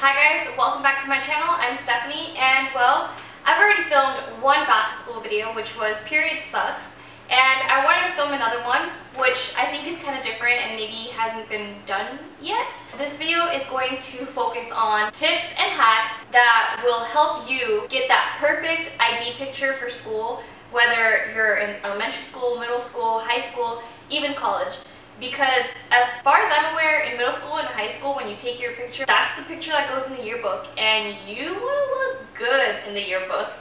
Hi guys, welcome back to my channel. I'm Stephanie and well, I've already filmed one back to school video which was period sucks and I wanted to film another one which I think is kind of different and maybe hasn't been done yet. This video is going to focus on tips and hacks that will help you get that perfect ID picture for school whether you're in elementary school, middle school, high school, even college because as far as I'm aware, in middle school and high school, when you take your picture, that's the picture that goes in the yearbook, and you want to look good in the yearbook.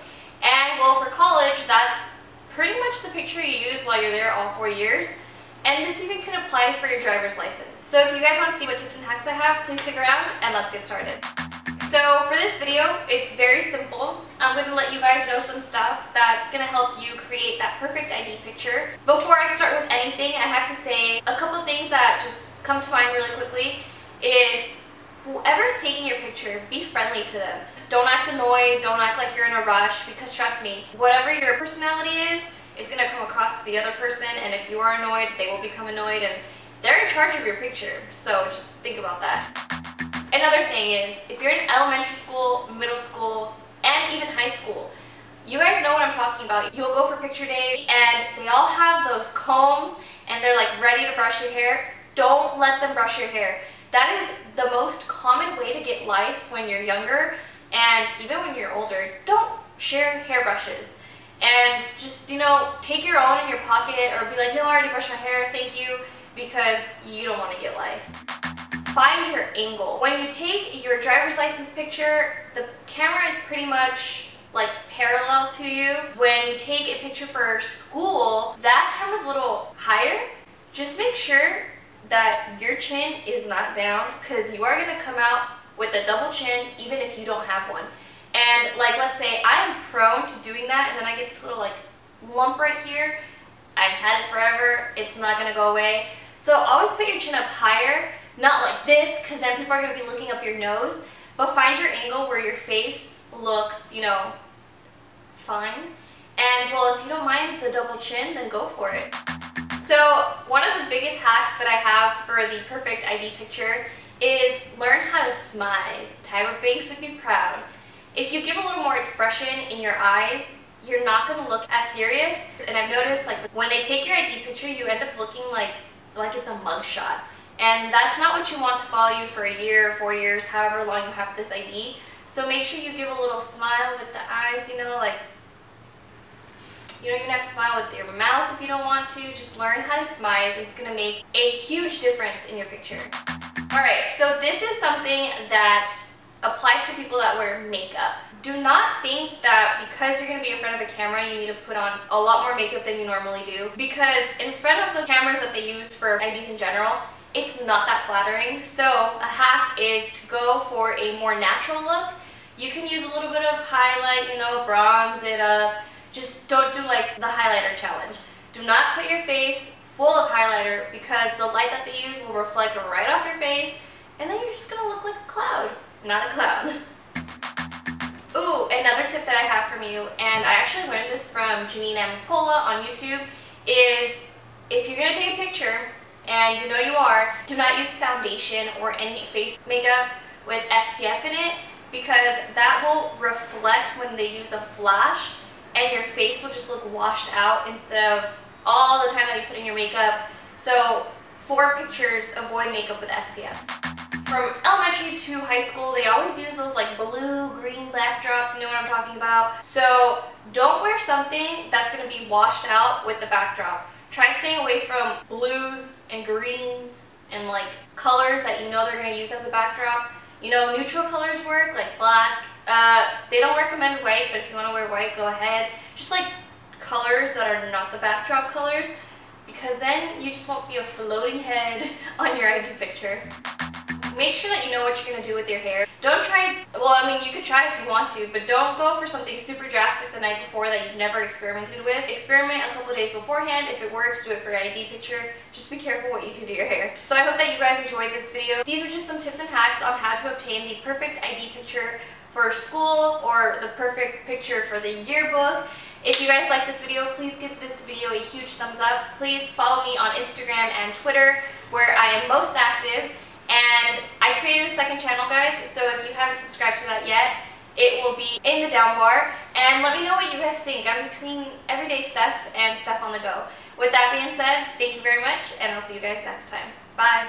And well, for college, that's pretty much the picture you use while you're there all four years, and this even can apply for your driver's license. So if you guys want to see what tips and hacks I have, please stick around, and let's get started. So for this video, it's very simple. I'm going to let you guys know some stuff that's going to help you create that perfect ID picture. Before I start with anything, I have to say a couple things that just come to mind really quickly is whoever's taking your picture, be friendly to them. Don't act annoyed, don't act like you're in a rush because trust me, whatever your personality is, is going to come across to the other person and if you are annoyed, they will become annoyed and they're in charge of your picture. So just think about that. Another thing is, if you're in elementary school, middle school, and even high school, you guys know what I'm talking about. You'll go for picture day and they all have those combs and they're like ready to brush your hair. Don't let them brush your hair. That is the most common way to get lice when you're younger and even when you're older. Don't share hairbrushes and just, you know, take your own in your pocket or be like, no, I already brushed my hair, thank you, because you don't want to get lice. Find your angle. When you take your driver's license picture, the camera is pretty much like parallel to you. When you take a picture for school, that camera's a little higher. Just make sure that your chin is not down because you are going to come out with a double chin even if you don't have one. And like let's say I am prone to doing that and then I get this little like lump right here. I've had it forever. It's not going to go away. So always put your chin up higher not like this, because then people are going to be looking up your nose. But find your angle where your face looks, you know, fine. And well, if you don't mind the double chin, then go for it. So one of the biggest hacks that I have for the perfect ID picture is learn how to smize. Tyra Banks would be proud. If you give a little more expression in your eyes, you're not going to look as serious. And I've noticed like when they take your ID picture, you end up looking like like it's a mugshot. And that's not what you want to follow you for a year, four years, however long you have this ID. So make sure you give a little smile with the eyes, you know, like, you don't even have to smile with your mouth if you don't want to. Just learn how to smile. And it's going to make a huge difference in your picture. Alright, so this is something that applies to people that wear makeup. Do not think that because you're going to be in front of a camera, you need to put on a lot more makeup than you normally do. Because in front of the cameras that they use for IDs in general, it's not that flattering. So a hack is to go for a more natural look. You can use a little bit of highlight, you know, bronze it up. Just don't do like the highlighter challenge. Do not put your face full of highlighter because the light that they use will reflect right off your face and then you're just gonna look like a cloud, not a clown. Ooh, another tip that I have from you, and I actually learned this from Jeanine Amapola on YouTube, is if you're gonna take a picture, and you know you are, do not use foundation or any face makeup with SPF in it because that will reflect when they use a flash and your face will just look washed out instead of all the time that you put in your makeup. So for pictures, avoid makeup with SPF. From elementary to high school, they always use those like blue, green backdrops, you know what I'm talking about? So don't wear something that's gonna be washed out with the backdrop. Try staying away from blues and greens and like colors that you know they're going to use as a backdrop. You know, neutral colors work, like black. Uh, they don't recommend white, but if you want to wear white, go ahead. Just like colors that are not the backdrop colors, because then you just won't be a floating head on your ID picture. Make sure that you know what you're going to do with your hair. Don't try, well I mean you could try if you want to, but don't go for something super drastic the night before that you've never experimented with. Experiment a couple days beforehand. If it works, do it for your ID picture. Just be careful what you do to your hair. So I hope that you guys enjoyed this video. These are just some tips and hacks on how to obtain the perfect ID picture for school or the perfect picture for the yearbook. If you guys like this video, please give this video a huge thumbs up. Please follow me on Instagram and Twitter where I am most active. And I created a second channel, guys, so if you haven't subscribed to that yet, it will be in the down bar. And let me know what you guys think. I'm between everyday stuff and stuff on the go. With that being said, thank you very much, and I'll see you guys next time. Bye.